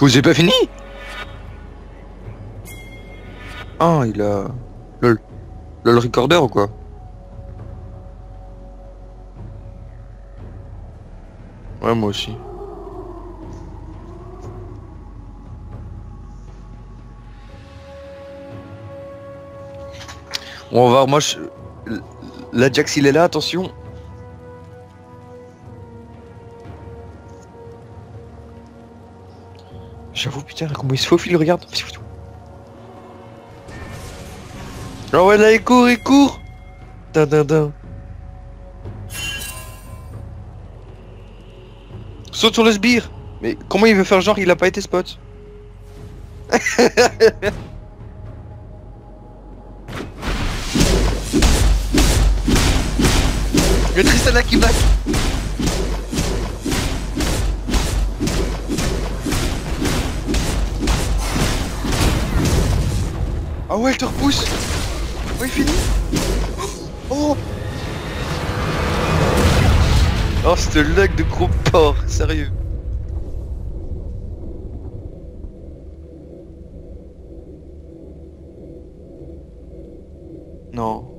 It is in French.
Vous avez pas fini Ah, il a... LOL. LOL recorder ou quoi? Ouais, moi aussi. On va voir, moi je... L'Ajax il est là, attention. J'avoue putain, comment il se faufile, regarde. Oh ouais là il court, il court. Dun, dun, dun. Saute sur le sbire. Mais comment il veut faire genre il a pas été spot. Le Tristana qui back Ah ouais, elle te repousse. Oh, il finit. Oh. Oh, le lag de gros porc, sérieux. Non.